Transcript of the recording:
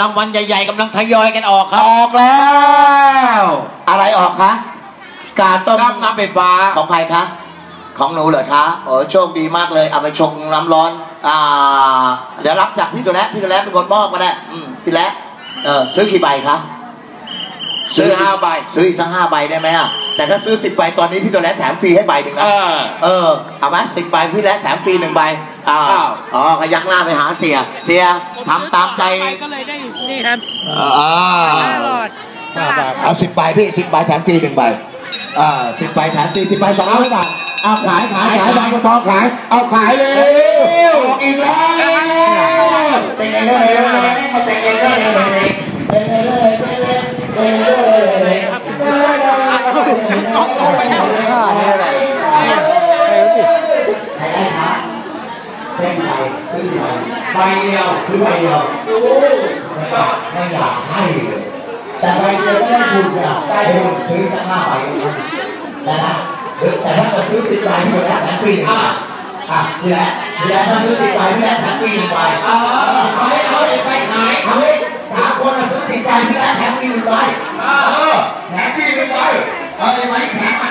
รางวัลใหญ่ๆกำลังทยอยกันออกครับออกแล้ว อะไรออกคะกาต้มน้ำน้ำไฟฟ้า ของใครคะของหนูเหรอคะโอ้โชคดีมากเลย เอาไปชงน้ำร้อน อ่า เดี๋ยวรับจากพี่ตัวแรกพี่ตัวแรกเป็นคนมอบมาแน่อืมพี่แรกเออซื้อกี่ใบคะซื้อห้าใบ ซื้ออีกทั้งห้าใบได้ไหมอะแต่ถ้าซื้อสิบใบตอนนี้พี่ตัวแรกแถมฟรีให้ใบหนึ่งเอนะ อ เออเอาไหมสิบใบพี่แรกแถมฟรีหนึ่งใบ อ่าอ้าวอ๋อขยักหน้าไปหาเสีย เสียทำตามใจไปก็เลยได้นี่ครับอ่าห้าหลอดฉลากเอาสิบใบพี่สิบใบแถมฟรีหนึ่งใบอ่าสิบใบแถมฟรีสิบใบสองร้อยบาทเอาขายขายขายบางกระทองขายเอาขายเลยออกอีกแล้วเต็งเลยเลยเลยมาเต็งเลยเลยเลยเต็งเลยเลยเลยเต็งเลยเลยเลย ใบเดียวคือใบเดียวไม่อยากให้เลยแต่ใบเดียวไม่คุณเนี่ยได้คุณซื้อสักห้าใบนะนะแต่ถ้าเกิดซื้อสิบใบพี่แล้แถมฟรีหนึ่งใบอะพี่แล้วพี่แล้วถ้าซื้อสิบใบพี่แล้วแถมฟรีหนึ่งใบเอาเอาให้เอาไปขายเอาให้สามคนซื้อสิบใบพี่แล้วแถมฟรีหนึ่งใบเออแถมฟรีหนึ่งใบเอาไปไว้แถม